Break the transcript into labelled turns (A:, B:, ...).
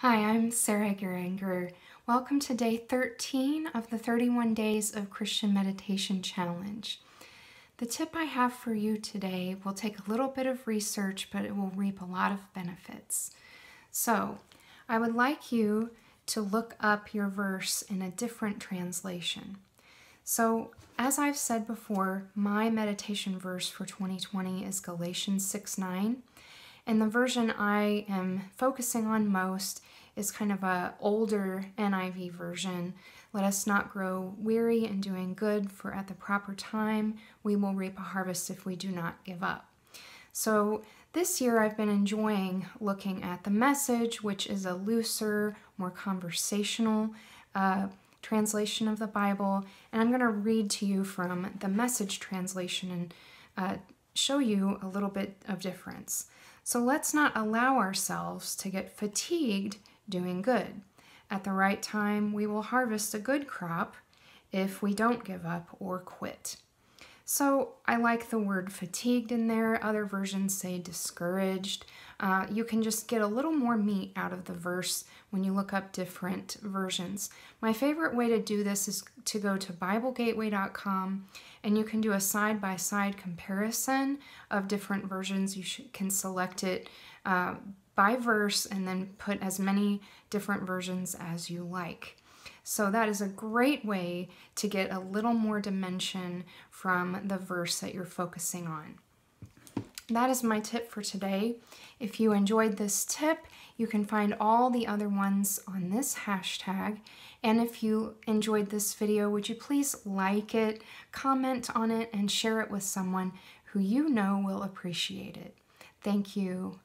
A: Hi, I'm Sarah Geringer. Welcome to day 13 of the 31 Days of Christian Meditation Challenge. The tip I have for you today will take a little bit of research, but it will reap a lot of benefits. So, I would like you to look up your verse in a different translation. So, as I've said before, my meditation verse for 2020 is Galatians 6 9. And the version I am focusing on most is kind of a older NIV version. Let us not grow weary in doing good, for at the proper time we will reap a harvest if we do not give up. So this year I've been enjoying looking at the message, which is a looser, more conversational uh, translation of the Bible. And I'm going to read to you from the message translation and uh, show you a little bit of difference. So let's not allow ourselves to get fatigued doing good. At the right time, we will harvest a good crop if we don't give up or quit. So I like the word fatigued in there. Other versions say discouraged. Uh, you can just get a little more meat out of the verse when you look up different versions. My favorite way to do this is to go to BibleGateway.com and you can do a side by side comparison of different versions. You should, can select it uh, by verse and then put as many different versions as you like. So that is a great way to get a little more dimension from the verse that you're focusing on. That is my tip for today. If you enjoyed this tip, you can find all the other ones on this hashtag. And if you enjoyed this video, would you please like it, comment on it, and share it with someone who you know will appreciate it. Thank you.